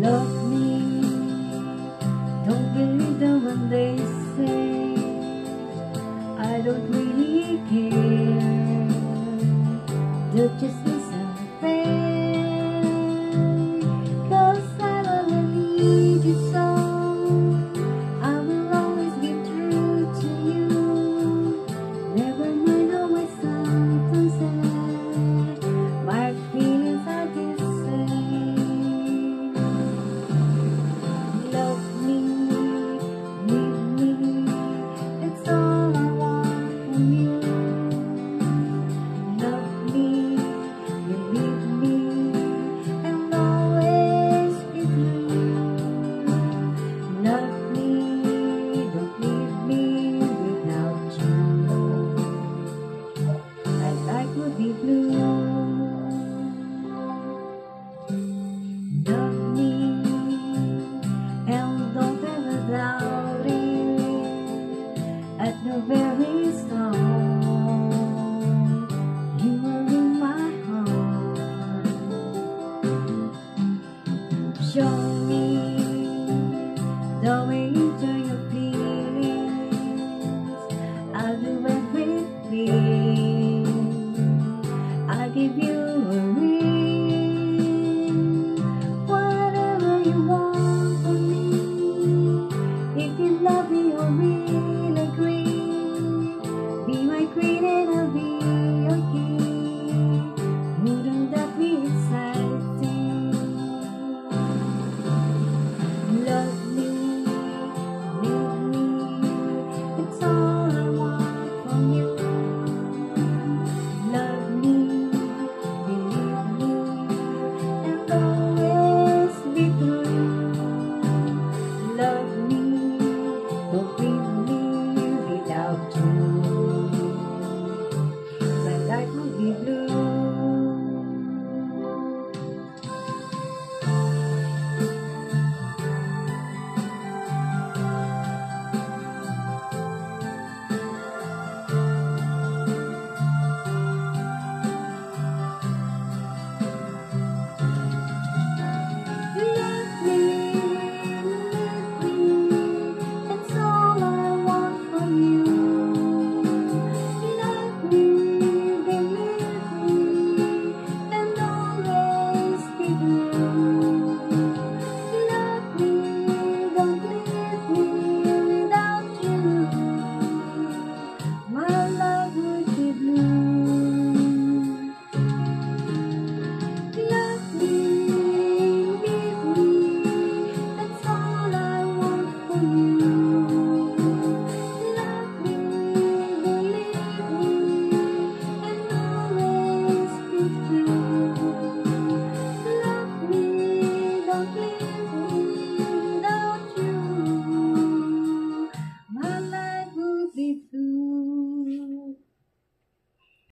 love me. Don't believe them when they say I don't really care. They'll just be something Cause I will need you so though we